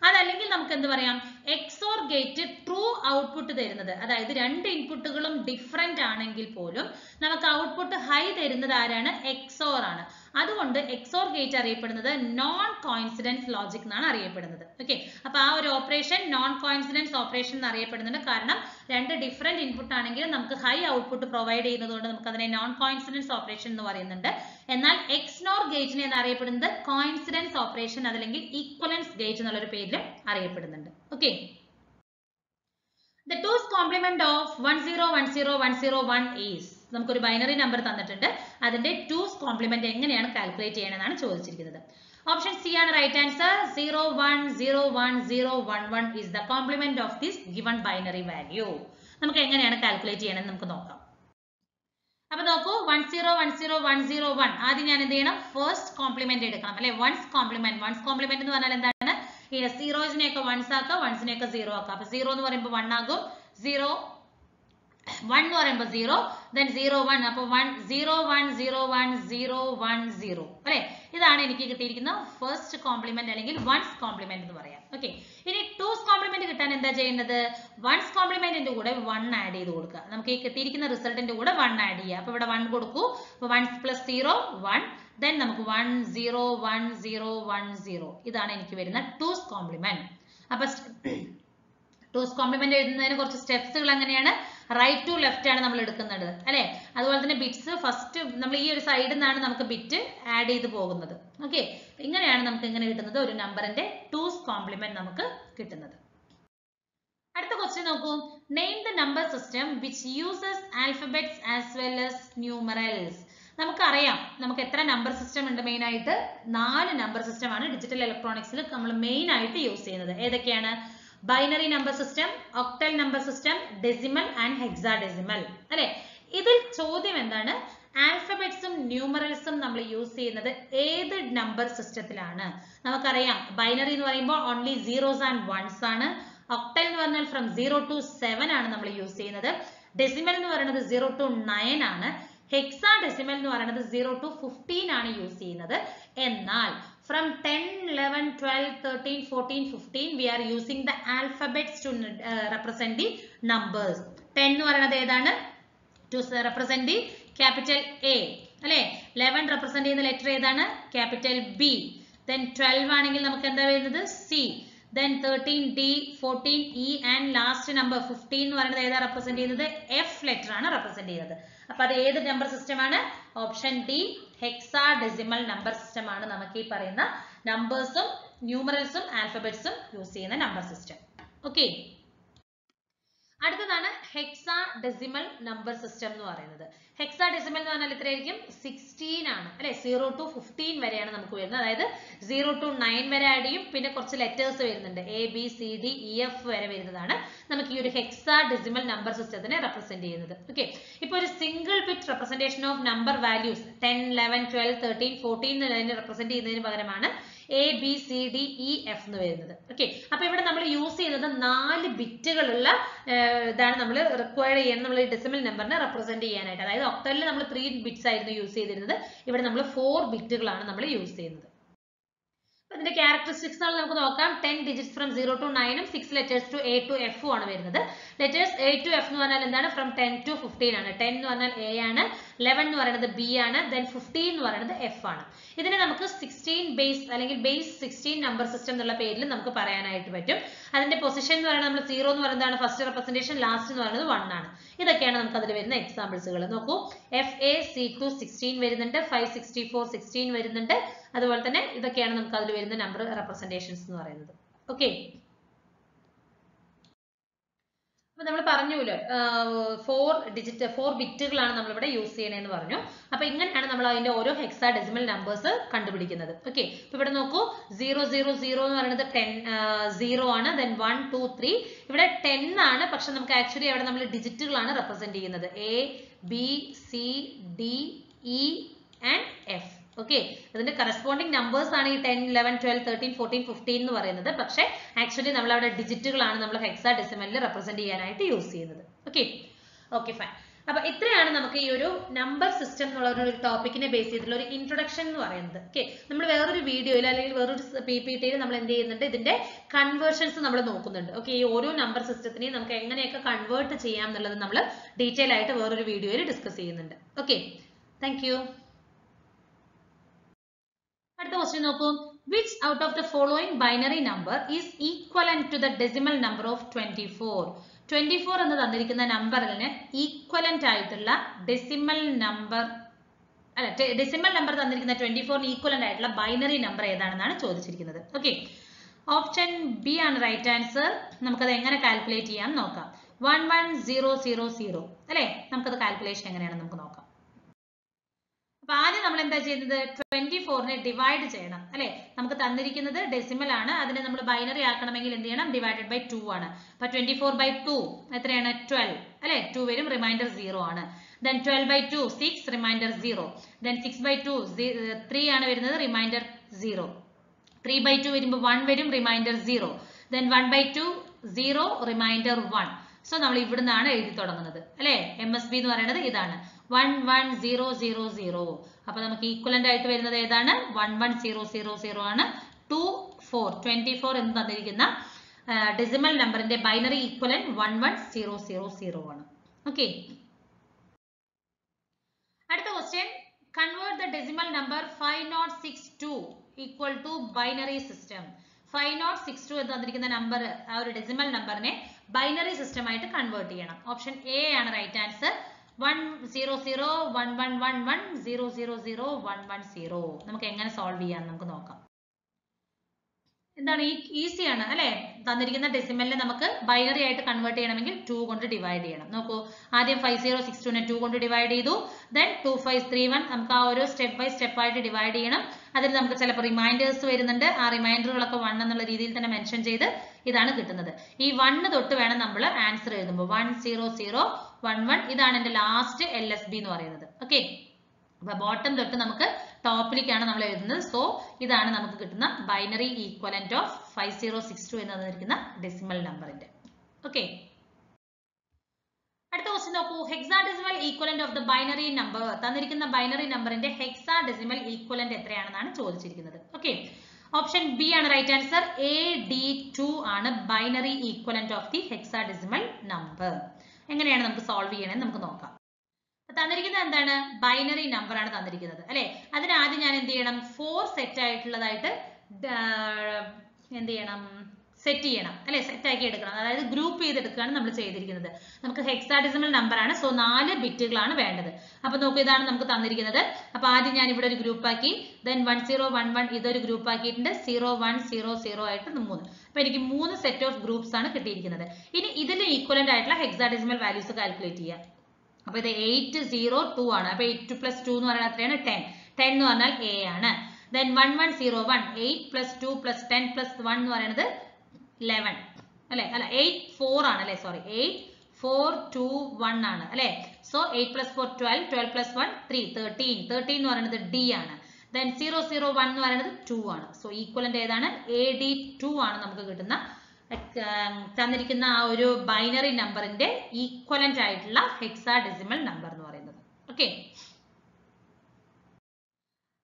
അതല്ലെങ്കിൽ നമുക്ക് എന്ത് പറയാം? എക്സോർ ഗേറ്റ് ട്രൂ ഔട്ട്പുട്ട് തരുന്നത്. അതായത് രണ്ട് ഇൻപുട്ടുകളും ഡിഫറെന്റ് ആണെങ്കിൽ പോലും നമുക്ക് ഔട്ട്പുട്ട് ഹൈ തരുന്നത് ആരാണ്? എക്സോർ ആണ്. അതുകൊണ്ട് എക്സോർ ഗേറ്റ് അറിയപ്പെടുന്നത് നോൺ കോയിൻസിഡൻസ് ലോജിക് എന്നാണ് അറിയപ്പെടുന്നത്. ഓക്കെ അപ്പൊ ആ ഒരു ഓപ്പറേഷൻ നോൺ കോയിൻസിഡൻസ് ഓപ്പറേഷൻ എന്ന് അറിയപ്പെടുന്നുണ്ട്. കാരണം രണ്ട് ഡിഫറെന്റ് ഇൻപുട്ട് ആണെങ്കിൽ നമുക്ക് ഹൈ ഔട്ട്പുട്ട് പ്രൊവൈഡ് ചെയ്യുന്നതുകൊണ്ട് നമുക്ക് അതിനെ നോൺ കോയിൻസിഡൻസ് ഓപ്പറേഷൻ എന്ന് പറയുന്നുണ്ട്. എന്നാൽ എക്സ്നോർ ഗേറ്റിനെ എന്ന് അറിയപ്പെടുന്നത്? കോയിൻസിഡൻസ് ഓപ്പറേഷൻ അതല്ലെങ്കിൽ ഈക്വലൻസ് ഗേറ്റ് എന്നുള്ളൊരു പേരിൽ അറിയപ്പെടുന്നുണ്ട്. Okay The two's complement of 1010101 is നമുക്കൊരു ബൈനറി നമ്പർ തന്നിട്ടുണ്ട്. അതിന്റെ ടൂസ് കോംപ്ലിമെന്റ് എങ്ങനെയാണ് കാൽക്കുലേറ്റ് ചെയ്യണമെന്നാണ് ചോദിച്ചിരിക്കുന്നത്. ഓപ്ഷൻ സി ആണ് right answer zero one zero one zero one one is the complement of this given binary value നമുക്ക് എങ്ങനെയാണ് കാൽക്കുലേറ്റ് ചെയ്യണമെന്ന് നമുക്ക് നോക്കാം. അപ്പൊ നോക്കൂ one zero one zero one zero one ആദ്യം ഞാൻ എന്ത് ചെയ്യണം? ഫസ്റ്റ് കോംപ്ലിമെന്റ് എടുക്കണം. അല്ലെ? വൺസ് കോംപ്ലിമെന്റ് വൺസ് കോംപ്ലിമെന്റ് എന്ന് പറഞ്ഞാൽ എന്താണ്? സീറോസിനെയൊക്കെ വൺസ് ആക്കുക വൺസിനെയൊക്കെ സീറോ ആക്കുക അപ്പൊ സീറോ എന്ന് പറയുമ്പോൾ വൺ ആകും. സീറോ വൺ എന്ന് പറയുമ്പോൾ സീറോ ദെൻ സീറോ വൺ അപ്പൊ one zero one zero one zero one zero അല്ലെ? ഇതാണ് എനിക്ക് കിട്ടിയിരിക്കുന്ന ഫസ്റ്റ് കോംപ്ലിമെന്റ് അല്ലെങ്കിൽ വൺസ് കോംപ്ലിമെന്റ് എന്ന് പറയാം. ഓക്കെ ഇനി ടൂസ് കോംപ്ലിമെന്റ് കിട്ടാൻ എന്താ ചെയ്യേണ്ടത്? വൺസ് കോംപ്ലിമെന്റിന്റെ കൂടെ വൺ ആഡ് ചെയ്ത് കൊടുക്കുക. നമുക്ക് ഈ കിട്ടിയിരിക്കുന്ന റിസൾട്ടിന്റെ കൂടെ വൺ ആഡ് ചെയ്യുക അപ്പൊ ഇവിടെ വൺ കൊടുക്കൂ. അപ്പൊ ones plus zero one then നമുക്ക് one zero one zero one zero ഇതാണ് എനിക്ക് വരുന്ന ടൂസ് കോംപ്ലിമെന്റ് അപ്പൊ ടൂസ് കോംപ്ലിമെന്റ് എഴുതുന്നതിന് കുറച്ച് സ്റ്റെപ്സുകൾ എങ്ങനെയാണ് റൈറ്റ് ടു ലെഫ്റ്റ് ആണ് നമ്മൾ എടുക്കുന്നത്. അല്ലേ? അതുപോലെ തന്നെ ബിറ്റ്സ് ഫസ്റ്റ് നമ്മൾ ഈ ഒരു സൈഡിൽ നിന്നാണ് നമുക്ക് ബിറ്റ് ആഡ് ചെയ്ത് പോകുന്നത്. ഓക്കെ ഇങ്ങനെയാണ് നമുക്ക് ഇങ്ങനെ കിട്ടുന്നത് ഒരു നമ്പറിന്റെ ടൂസ് കോംപ്ലിമെന്റ് നമുക്ക് കിട്ടുന്നത്. അടുത്ത ക്വസ്റ്റ്യൻ നോക്കൂ. Name the number system which uses alphabets as well as numerals നമുക്കറിയാം. നമുക്ക് എത്ര നമ്പർ സിസ്റ്റം ഉണ്ട് മെയിൻ ആയിട്ട്? നാല് നമ്പർ സിസ്റ്റം ആണ് ഡിജിറ്റൽ ഇലക്ട്രോണിക്സിൽ നമ്മൾ മെയിൻ ആയിട്ട് യൂസ് ചെയ്യുന്നത്. ഏതൊക്കെയാണ്? Binary number system octal number system decimal and hexadecimal അല്ലെ? ഇതിൽ ചോദ്യം എന്താണ്? ആൽഫബറ്റ്സും ന്യൂമറൽസും നമ്മൾ യൂസ് ചെയ്യുന്നത് ഏത് നമ്പർ സിസ്റ്റത്തിലാണ് നമുക്കറിയാം ബൈനറി എന്ന് പറയുമ്പോൾ ഓൺലി സീറോസ് ആൻഡ് വൺസ് ആണ്. ഒക്ടൽ എന്ന് പറഞ്ഞാൽ ഫ്രം സീറോ ടു സെവൻ ആണ് നമ്മൾ യൂസ് ചെയ്യുന്നത്. ഡെസിമൽ എന്ന് പറയുന്നത് സീറോ ടു നയൻ ആണ്. ഹെക്സാ ഡെസിമൽ എന്ന് പറയുന്നത് സീറോ ടു ഫിഫ്റ്റീൻ ആണ് യൂസ് ചെയ്യുന്നത്. എന്നാൽ from ten eleven twelve thirteen fourteen fifteen we are using the alphabets to represent the numbers ten എന്ന് പറയുന്നത് ഏതാണ്? To represent the capital A അല്ലെ? ലെവൻ റെപ്രസെന്റ് ചെയ്യുന്ന ലെറ്റർ ഏതാണ്? ക്യാപിറ്റൽ ബി ദെൻ ട്വൽവ് ആണെങ്കിൽ നമുക്ക് എന്താ വരുന്നത്? C then thirteen D fourteen E and last number fifteen എന്ന് പറയുന്നത് ഏതാ റെപ്രസെന്റ് ചെയ്യുന്നത്? എഫ് ലെറ്റർ ആണ് റെപ്രസെന്റ് ചെയ്യുന്നത്. അപ്പൊ അത് ഏത് നമ്പർ സിസ്റ്റമാണ് option D hexadecimal number system ആണ് നമുക്ക് ഈ പറയുന്ന നമ്പേഴ്സും ന്യൂമറൽസും ആൽഫബറ്റ്സും യൂസ് ചെയ്യുന്ന നമ്പർ സിസ്റ്റം ഓക്കെ അടുത്തതാണ് ഹെക്സാ ഡെസിമൽ നമ്പർ സിസ്റ്റം എന്ന് പറയുന്നത്. ഹെക്സാ ഡെസിമൽ എന്ന് പറഞ്ഞാൽ എത്രയായിരിക്കും? സിക്സ്റ്റീൻ ആണ്. അല്ലെ? സീറോ ടു ഫിഫ്റ്റീൻ വരെയാണ് നമുക്ക് വരുന്നത്. അതായത് സീറോ ടു നയൻ വരെ ആഡ് ചെയ്യും. പിന്നെ കുറച്ച് ലെറ്റേഴ്സ് വരുന്നുണ്ട്. A B C D E F വരെ വരുന്നതാണ് നമുക്ക് ഈ ഒരു ഹെക്സാ ഡെസിമൽ നമ്പർ സിസ്റ്റത്തിനെ റെപ്രസെന്റ് ചെയ്യുന്നത്. ഓക്കെ ഇപ്പൊ ഒരു single bit representation of number values ten eleven twelve thirteen fourteen represent ചെയ്യുന്നതിന് പകരമാണ് A B C D E F എന്ന് വരുന്നത്. ഓക്കെ അപ്പൊ ഇവിടെ നമ്മൾ യൂസ് ചെയ്യുന്നത് നാല് ബിറ്റുകളുള്ള ഇതാണ് നമ്മൾ റിക്വയർ ചെയ്യുന്നത് നമ്മൾ ഡെസിമൽ നമ്പറിനെ റെപ്രസെന്റ് ചെയ്യാനായിട്ട്. അതായത് ഒക്ടലിൽ നമ്മൾ ത്രീ ബിറ്റ്സ് ആയിരുന്നു യൂസ് ചെയ്തിരുന്നത്. ഇവിടെ നമ്മൾ ഫോർ ബിറ്റുകളാണ് നമ്മൾ യൂസ് ചെയ്യുന്നത്. ഇതിന്റെ ക്യാരക്ടറിസ്റ്റിക്സ് നമുക്ക് നോക്കാം. Ten digits from zero to നയനും six letters to A to എഫും ആണ് വരുന്നത്. ലെറ്റേഴ്സ് എ ടു എഫ് എന്ന് പറഞ്ഞാൽ എന്താണ്? ഫ്രം ടെൻ ടു ഫിഫ്റ്റീൻ ആണ്. ടെൻ എന്ന് പറഞ്ഞാൽ എ ആണ്. ലെവൻ എന്ന് പറയുന്നത് ബി ആണ് ദെൻ ഫിഫ്റ്റീൻ എന്ന് പറയുന്നത് എഫ് ആണ്. ഇതിനെ നമുക്ക് സിക്സ്റ്റീൻ ബേസ് അല്ലെങ്കിൽ ബേസ് സിക്സ്റ്റീൻ നമ്പർ സിസ്റ്റം എന്നുള്ള പേരിൽ നമുക്ക് പറയാനായിട്ട് പറ്റും. അതിന്റെ പൊസിഷൻ എന്ന് പറയുന്നത് നമ്മൾ സീറോ എന്ന് പറയുന്നതാണ് ഫസ്റ്റ് റെപ്രസെന്റേഷൻ ലാസ്റ്റ് എന്ന് പറയുന്നത് വൺ ആണ്. ഇതൊക്കെയാണ് നമുക്ക് അതിൽ വരുന്ന എക്സാമ്പിൾസുകൾ നോക്കൂ F A C to sixteen വരുന്നുണ്ട് ഫൈവ് സിക്സ്റ്റി ഫോർ സിക്സ്റ്റീൻ വരുന്നുണ്ട്. അതുപോലെ തന്നെ ഇതൊക്കെയാണ് നമുക്ക് അതിൽ വരുന്ന നമ്പർ റെപ്രസെന്റേഷൻസ് എന്ന് പറയുന്നത്. ഓക്കെ അപ്പൊ നമ്മൾ പറഞ്ഞല്ലോ ഫോർ ഡിജിറ്റ് ഫോർ ബിറ്റുകളാണ് നമ്മളിവിടെ യൂസ് ചെയ്യണേന്ന് പറഞ്ഞു. അപ്പൊ ഇങ്ങനെയാണ് നമ്മൾ അതിന്റെ ഓരോ ഹെക്സാ ഡെസിമൽ നമ്പേഴ്സ് കണ്ടുപിടിക്കുന്നത്. ഓക്കെ അപ്പൊ ഇവിടെ നോക്കൂ സീറോ സീറോ സീറോ എന്ന് പറയുന്നത് ടെൻ സീറോ ആണ് ദെൻ വൺ ടു ത്രീ ഇവിടെ ടെൻ ആണ് പക്ഷെ നമുക്ക് ആക്ച്വലി അവിടെ നമ്മൾ ഡിജിറ്റുകളാണ് റെപ്രസെന്റ് ചെയ്യുന്നത്. A B C D E and F okay അതിന്റെ കറസ്പോണ്ടിങ് നമ്പേഴ്സ് ആണ് ഈ ten eleven twelve thirteen fourteen fifteen എന്ന് പറയുന്നത്. പക്ഷെ ആക്ച്വലി നമ്മൾ അവിടെ ഡിജിറ്റുകളാണ് നമ്മൾ ഹെക്സാ ഡെസിമലിൽ റെപ്രസെന്റ് ചെയ്യാനായിട്ട് യൂസ് ചെയ്യുന്നത്. ഓക്കെ ഓക്കെ ഫൈൻ അപ്പൊ ഇത്രയാണ് നമുക്ക് ഈ ഒരു നമ്പർ സിസ്റ്റം എന്നുള്ള ഒരു ടോപ്പിക്കിനെ ബേസ് ചെയ്തിട്ടുള്ള ഒരു ഇൻട്രൊഡക്ഷൻ എന്ന് പറയുന്നത്. ഓക്കെ നമ്മൾ വേറൊരു വീഡിയോയിൽ അല്ലെങ്കിൽ വേറൊരു പി പി ടിയിൽ നമ്മൾ എന്ത് ചെയ്യുന്നുണ്ട്? ഇതിന്റെ കൺവേർഷൻസ് നമ്മൾ നോക്കുന്നുണ്ട്. ഓക്കെ ഈ ഓരോ നമ്പർ സിസ്റ്റത്തിനെയും നമുക്ക് എങ്ങനെയൊക്കെ കൺവേർട്ട് ചെയ്യാം എന്നുള്ളത് നമ്മൾ ഡീറ്റെയിൽ ആയിട്ട് വേറൊരു വീഡിയോയിൽ ഡിസ്കസ് ചെയ്യുന്നുണ്ട്. ഓക്കെ താങ്ക് അടുത്ത ക്വസ്റ്റ്യൻ നോക്കൂ. Which out of the following binary number is equivalent to the decimal number of twenty four twenty four എന്ന് തന്നിരിക്കുന്ന നമ്പറിന് ഈക്വലന്റ് ആയിട്ടുള്ള ഡെസിമൽ നമ്പർ അല്ല ഡെസിമൽ നമ്പർ തന്നിരിക്കുന്ന ട്വന്റി ഫോറിന് ഈക്വലന്റ് ആയിട്ടുള്ള ബൈനറി നമ്പർ ഏതാണെന്നാണ് ചോദിച്ചിരിക്കുന്നത്. ഓക്കെ ഓപ്ഷൻ ബി ആണ് റൈറ്റ് ആൻസർ നമുക്കത് എങ്ങനെ കാൽക്കുലേറ്റ് ചെയ്യാം നോക്കാം. One one zero zero zero അല്ലേ? നമുക്കത് കാൽക്കുലേഷൻ എങ്ങനെയാണെന്ന് നമുക്ക് നോക്കാം. അപ്പൊ ആദ്യം നമ്മൾ എന്താ ചെയ്യുന്നത്? ട്വന്റി ഫോറിനെ ഡിവൈഡ് ചെയ്യണം. അല്ലെ? നമുക്ക് തന്നിരിക്കുന്നത് ഡെസിമൽ ആണ്. അതിനെ നമ്മൾ ബൈനറി ആക്കണമെങ്കിൽ എന്ത് ചെയ്യണം? ഡിവൈഡഡ് ബൈ ടു ആണ്. അപ്പൊ ട്വന്റി ഫോർ ബൈ ടു എത്രയാണ്? ട്വൽവ് അല്ലെ? ടു വരും. റിമൈൻഡർ സീറോ ആണ്. Then twelve by two six reminder zero then six by two three ആണ് വരുന്നത്. Reminder zero three by two വരുമ്പോൾ വൺ വരും. Reminder zero then one by two zero reminder one so നമ്മൾ ഇവിടുന്നാണ് എഴുതി തുടങ്ങുന്നത്. അല്ലെ? എം എസ് ബി എന്ന് പറയുന്നത് ഇതാണ്. One one zero zero zero അപ്പൊ നമുക്ക് ഈക്വലന്റ് ആയിട്ട് വരുന്നത് ഏതാണ്? One one zero zero zero ആണ്. ടു ഫോർ ട്വന്റി ഫോർ എന്ന് തന്നിരിക്കുന്ന ഡെസിമൽ നമ്പറിന്റെ binary equivalent one one zero zero zero ആണ്. ഓക്കെ അടുത്ത question convert the decimal number five nought six two equal to binary system five nought six two എന്ന് തന്നിരിക്കുന്ന number ആ ഒരു decimal നമ്പറിനെ ബൈനറി സിസ്റ്റം ആയിട്ട് കൺവേർട്ട് ചെയ്യണം. ഓപ്ഷൻ എ ആണ് right answer one zero zero one one one one zero zero zero one one zero നമുക്ക് എങ്ങനെ സോൾവ് ചെയ്യാം നമുക്ക് നോക്കാം. എന്താണ് ഈ ഈസിയാണ് അല്ലെ? തന്നിരിക്കുന്ന ഡെസിമലിനെ നമുക്ക് ബൈനറി ആയിട്ട് കൺവേർട്ട് ചെയ്യണമെങ്കിൽ ടു കൊണ്ട് ഡിവൈഡ് ചെയ്യണം. നോക്കൂ ആദ്യം ഫൈവ് സീറോ സിക്സ് ടുനെ ടു കൊണ്ട് ഡിവൈഡ് ചെയ്തു then two five three one നമുക്ക് ആ ഒരു സ്റ്റെപ്പ് ബൈ സ്റ്റെപ്പ് ആയിട്ട് ഡിവൈഡ് ചെയ്യണം. അതിൽ നമുക്ക് ചിലപ്പോൾ റിമൈൻഡേഴ്സ് വരുന്നുണ്ട്. ആ റിമൈൻഡറുകളൊക്കെ വൺ എന്നുള്ള രീതിയിൽ തന്നെ മെൻഷൻ ചെയ്ത് ഇതാണ് കിട്ടുന്നത്. ഈ വണ്ണ് തൊട്ട് വേണം നമ്മൾ ആൻസർ എഴുതുമ്പോൾ. One zero zero one one ഇതാണ് എന്റെ ലാസ്റ്റ് എൽ എസ് ബി എന്ന് പറയുന്നത്. ഓക്കെ അപ്പൊ ബോട്ടം തൊട്ട് നമുക്ക് ടോപ്പിലേക്കാണ് നമ്മൾ എഴുതുന്നത്. സോ ഇതാണ് നമുക്ക് കിട്ടുന്ന binary equivalent of five zero six two എന്ന് തന്നിരിക്കുന്ന ഡെസിമൽ നമ്പറിന്റെ ഓക്കെ അടുത്ത ക്വസ്റ്റ്യൻ നോക്കൂ. Hexadecimal equivalent of the binary number തന്നിരിക്കുന്ന ബൈനറി നമ്പറിന്റെ ഹെക്സാ ഡെസിമൽ ഈക്വലന്റ് എത്രയാണെന്നാണ് ചോദിച്ചിരിക്കുന്നത്. ഓക്കെ ഓപ്ഷൻ ബി ആണ് right answer A D two ആണ് binary equivalent of the hexadecimal number എങ്ങനെയാണ് നമുക്ക് സോൾവ് ചെയ്യണമെന്ന് നമുക്ക് നോക്കാം. തന്നിരിക്കുന്നത് എന്താണ്? ബൈനറി നമ്പർ ആണ് തന്നിരിക്കുന്നത് അല്ലെ? അതിന് ആദ്യം ഞാൻ എന്ത് ചെയ്യണം? ഫോർ സെറ്റ് ആയിട്ടുള്ളതായിട്ട് എന്ത് ചെയ്യണം? സെറ്റ് ചെയ്യണം അല്ലെ? സെറ്റ് ആക്കി എടുക്കണം. അതായത് ഗ്രൂപ്പ് ചെയ്തെടുക്കുകയാണ് നമ്മൾ ചെയ്തിരിക്കുന്നത്. നമുക്ക് ഹെക്സാഡിസിമൽ നമ്പർ ആണ്. സോ നാല് ബിറ്റുകളാണ് വേണ്ടത്. അപ്പൊ നോക്കൂ ഇതാണ് നമുക്ക് തന്നിരിക്കുന്നത്. അപ്പൊ ആദ്യം ഞാൻ ഇവിടെ ഒരു ഗ്രൂപ്പ് ആക്കി. Then one zero one one ഇതൊരു ഗ്രൂപ്പ് ആക്കിയിട്ടുണ്ട്. സീറോ വൺ സീറോ സീറോ ആയിട്ട് മൂന്ന്. അപ്പൊ എനിക്ക് മൂന്ന് സെറ്റ് ഓഫ് ഗ്രൂപ്പ്സ് ആണ് കിട്ടിയിരിക്കുന്നത്. ഇനി ഇതിൽ ഈക്വലന്റ് ആയിട്ടുള്ള ഹെക്സാഡെസിമൽ വാല്യൂസ് കാൽക്കുലേറ്റ് ചെയ്യാം. അപ്പൊ ഇത് എയ്റ്റ് സീറോ ടു ആണ്. അപ്പൊ എയ്റ്റ് പ്ലസ് ടു എന്ന് പറയുന്നത് എത്രയാണ്? ടെൻ ടെൻ എന്ന് പറഞ്ഞാൽ എ ആണ്. Then one one zero one eight plus two plus ten plus one എന്ന് പറയുന്നത് ലെവൻ അല്ലെ? അല്ല എയ്റ്റ് ഫോർ ആണ് അല്ലെ? Sorry eight four two one ആണ്. അല്ലെ? So eight plus four twelve twelve plus one three thirteen thirteen എന്ന് പറയുന്നത് ഡി ആണ്. ദെൻ സീറോ സീറോ വൺ എന്ന് പറയുന്നത് ടു ആണ്. സോ ഈക്വലന്റ് ഏതാണ്? എ ഡി ടു ആണ് നമുക്ക് കിട്ടുന്ന തന്നിരിക്കുന്ന ആ ഒരു ബൈനറി നമ്പറിന്റെ ഈക്വലന്റ് ആയിട്ടുള്ള ഹെക്സാ ഡെസിമൽ നമ്പർ എന്ന് പറയുന്നത്. ഓക്കെ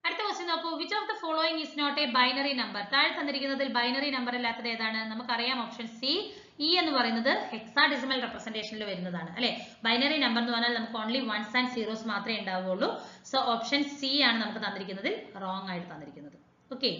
അടുത്ത ക്വസ്റ്റ്യൻ നോക്കൂ. Which of the following is not a binary number താഴെ തന്നിരിക്കുന്നതിൽ ബൈനറി നമ്പർ ഇല്ലാത്തത് ഏതാണ്? നമുക്കറിയാം ഓപ്ഷൻ സി ഇ എന്ന് പറയുന്നത് ഹെക്സാ ഡെസിമൽ റെപ്രസെന്റേഷനിൽ വരുന്നതാണ് അല്ലെ? ബൈനറി നമ്പർ എന്ന് പറഞ്ഞാൽ നമുക്ക് ഓൺലി വൺസ് ആൻഡ് സീറോസ് മാത്രമേ ഉണ്ടാവുകയുള്ളൂ. സോ ഓപ്ഷൻ സി ആണ് നമുക്ക് തന്നിരിക്കുന്നതിൽ റോങ് ആയിട്ട് തന്നിരിക്കുന്നത്. ഓക്കെ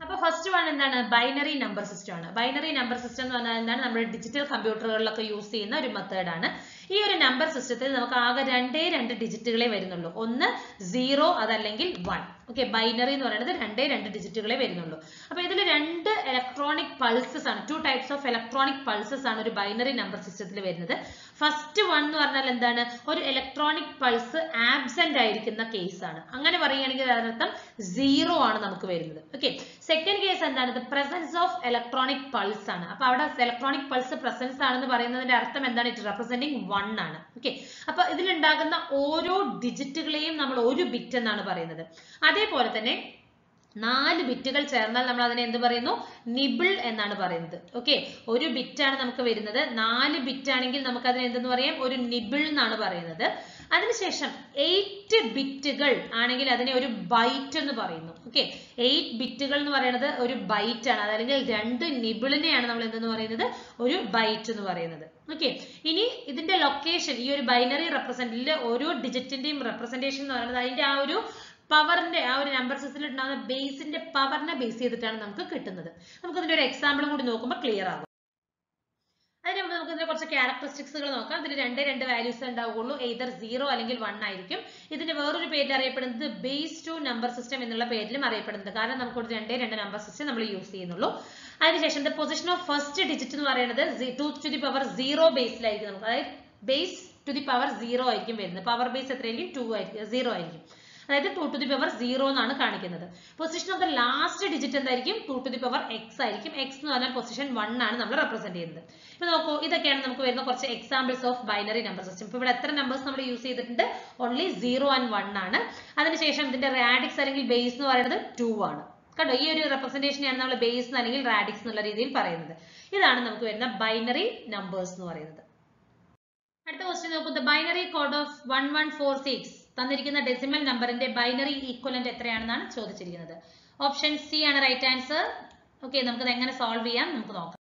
അപ്പൊ ഫസ്റ്റ് വൺ എന്താണ്? ബൈനറി നമ്പർ സിസ്റ്റം ആണ്. ബൈനറി നമ്പർ സിസ്റ്റം എന്ന് പറഞ്ഞാൽ എന്താണ്? നമ്മുടെ ഡിജിറ്റൽ കമ്പ്യൂട്ടറുകളിലൊക്കെ യൂസ് ചെയ്യുന്ന ഒരു മെത്തേഡ് ആണ്. ഈ ഒരു നമ്പർ സിസ്റ്റത്തിൽ നമുക്ക് ആകെ രണ്ടേ രണ്ട് ഡിജിറ്റുകളെ വരുന്നുള്ളൂ. ഒന്ന് സീറോ അതല്ലെങ്കിൽ വൺ ഓക്കെ ബൈനറി എന്ന് പറയുന്നത് രണ്ടേ രണ്ട് ഡിജിറ്റുകളെ വരുന്നുള്ളൂ. അപ്പൊ ഇതിൽ രണ്ട് ഇലക്ട്രോണിക് പൾസസ് ആണ് two types of electronic pulses ആണ് ഒരു ബൈനറി നമ്പർ സിസ്റ്റത്തിൽ വരുന്നത്. ഫസ്റ്റ് വൺ എന്ന് പറഞ്ഞാൽ എന്താണ്? ഒരു ഇലക്ട്രോണിക് പൾസ് ആബ്സെന്റ് ആയിരിക്കുന്ന കേസ് ആണ്. അങ്ങനെ പറയുകയാണെങ്കിൽ അതിനർത്ഥം സീറോ ആണ് നമുക്ക് വരുന്നത്. ഓക്കെ സെക്കൻഡ് കേസ് എന്താണ്? പ്രസൻസ് ഓഫ് ഇലക്ട്രോണിക് പൾസ് ആണ്. അപ്പൊ അവിടെ ഇലക്ട്രോണിക് പൾസ് പ്രസൻസ് ആണെന്ന് പറയുന്നതിന്റെ അർത്ഥം എന്താണ്? ഇറ്റ് റെപ്രസെന്റിങ് വൺ ആണ്. ഓക്കെ അപ്പൊ ഇതിലുണ്ടാകുന്ന ഓരോ ഡിജിറ്റുകളെയും നമ്മൾ ഒരു ബിറ്റ് എന്നാണ് പറയുന്നത്. അതേപോലെ തന്നെ നാല് ബിറ്റുകൾ ചേർന്നാൽ നമ്മൾ അതിനെ എന്ത് പറയുന്നു? നിബിൾ എന്നാണ് പറയുന്നത്. ഓക്കെ ഒരു ബിറ്റാണ് നമുക്ക് വരുന്നത്. നാല് ബിറ്റ് ആണെങ്കിൽ നമുക്ക് അതിനെ എന്തെന്ന് പറയാം? ഒരു നിബിൾ എന്നാണ് പറയുന്നത്. അതിനുശേഷം എയ്റ്റ് ബിറ്റുകൾ ആണെങ്കിൽ അതിനെ ഒരു ബൈറ്റ് എന്ന് പറയുന്നു. ഓക്കെ എയ്റ്റ് ബിറ്റുകൾ എന്ന് പറയുന്നത് ഒരു ബൈറ്റ് ആണ്. അതല്ലെങ്കിൽ രണ്ട് നിബിളിനെയാണ് നമ്മൾ എന്തെന്ന് പറയുന്നത്? ഒരു ബൈറ്റ് എന്ന് പറയുന്നത്. ഓക്കെ ഇനി ഇതിന്റെ ലൊക്കേഷൻ ഈ ഒരു ബൈനറി റെപ്രസെന്റിലെ ഓരോ ഡിജിറ്റിന്റെയും റെപ്രസെന്റേഷൻ എന്ന് പറയുന്നത് അതിന്റെ ആ ഒരു പവറിന്റെ ആ ഒരു നമ്പർ സിസ്റ്റത്തിൽ ഉണ്ടാകുന്ന ബേസിന്റെ പവറിനെ ബേസ് ചെയ്തിട്ടാണ് നമുക്ക് കിട്ടുന്നത്. നമുക്ക് ഇതിന്റെ ഒരു എക്സാമ്പിളും കൂടി നോക്കുമ്പോൾ ക്ലിയർ ആകും. അതിന് മുമ്പ് നമുക്ക് ഇതിന്റെ കുറച്ച് ക്യാരക്ടറിസ്റ്റിക്സുകൾ നോക്കാം. ഇതിന് രണ്ട് രണ്ട് വാല്യൂസ് ഉണ്ടാവുകയുള്ളൂ. എയ്തർ സീറോ അല്ലെങ്കിൽ വൺ ആയിരിക്കും. ഇതിന്റെ വേറൊരു പേരിൽ അറിയപ്പെടുന്നത് ബേസ് ടു നമ്പർ സിസ്റ്റം എന്നുള്ള പേരിലും അറിയപ്പെടുന്നത് കാരണം നമുക്ക് ഇവിടെ രണ്ടേ രണ്ട് നമ്പർ സിസ്റ്റം നമ്മൾ യൂസ് ചെയ്യുന്നുള്ളൂ. അതിനുശേഷം the position of first digit എന്ന് പറയുന്നത് two to the power zero ബേസിലായിരിക്കും നമുക്ക്. അതായത് base to the power zero ആയിരിക്കും വരുന്നത്. പവർ ബേസ് എത്രയായിരിക്കും? ടു ആയിരിക്കും സീറോ ആയിരിക്കും. അതായത് two to the power zero എന്നാണ് കാണിക്കുന്നത്. Position of the last digit എന്തായിരിക്കും? Two to the power X ആയിരിക്കും. എക്സ് എന്ന് പറഞ്ഞാൽ പൊസിഷൻ വൺ ആണ് നമ്മൾ റെപ്രസെന്റ് ചെയ്യുന്നത്. ഇപ്പൊ നോക്കൂ ഇതൊക്കെയാണ് നമുക്ക് വരുന്ന കുറച്ച് examples of binary number system ഇപ്പൊ ഇവിടെ എത്ര നമ്പേഴ്സ് നമ്മൾ യൂസ് ചെയ്തിട്ടുണ്ട്? ഓൺലി സീറോ ആൻഡ് വൺ ആണ്. അതിനുശേഷം ഇതിന്റെ റാഡിക്സ് അല്ലെങ്കിൽ ബേസ് എന്ന് പറയുന്നത് ടു ആണ്. കണ്ടോ? ഈ ഒരു റെപ്രസെന്റേഷനെയാണ് നമ്മൾ ബേസ് അല്ലെങ്കിൽ റാഡിക്സ് എന്നുള്ള രീതിയിൽ പറയുന്നത്. ഇതാണ് നമുക്ക് വരുന്ന ബൈനറി നമ്പേഴ്സ് എന്ന് പറയുന്നത്. അടുത്ത ക്വസ്റ്റ്യൻ നോക്കൂ. The binary code of one one four six തന്നിരിക്കുന്ന ഡെസിമൽ നമ്പറിന്റെ ബൈനറി ഈക്വലന്റ് എത്രയാണെന്നാണ് ചോദിച്ചിരിക്കുന്നത്. ഓപ്ഷൻ സി ആണ് റൈറ്റ് ആൻസർ ഓക്കെ നമുക്കത് എങ്ങനെ സോൾവ് ചെയ്യാം? നമുക്ക് നോക്കാം.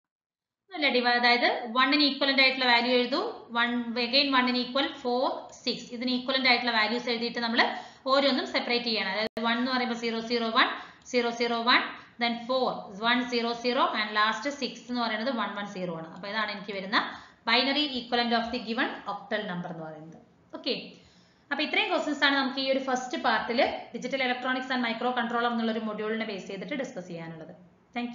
അല്ല ഡിവൈ അതായത് വണ്ണിന് ഈക്വലന്റ് ആയിട്ടുള്ള വാല്യൂ എഴുതൂ. വൺ വെഗൈൻ വണ്ണിന് ഈക്വൽ ഫോർ സിക്സ് ഇതിന് ഈക്വലന്റ് ആയിട്ടുള്ള വാല്യൂസ് എഴുതിയിട്ട് നമ്മൾ ഓരോന്നും സെപ്പറേറ്റ് ചെയ്യണം. അതായത് വൺ എന്ന് പറയുമ്പോൾ zero zero one zero zero one then four one zero zero and last six എന്ന് പറയുന്നത് വൺ വൺ സീറോ ആണ്. അപ്പോൾ ഇതാണ് എനിക്ക് വരുന്ന binary equivalent of the given octal number എന്ന് പറയുന്നത്. ഓക്കെ അപ്പൊ ഇത്രയും ക്വസ്റ്റ്യൻസ് ആണ് നമുക്ക് ഈ ഒരു ഫസ്റ്റ് പാർട്ടിൽ digital electronics and micro controller എന്നുള്ള ഒരു മൊഡ്യൂളിനെ ബേസ് ചെയ്തിട്ട് ഡിസ്കസ് ചെയ്യാനുള്ളത്. താങ്ക്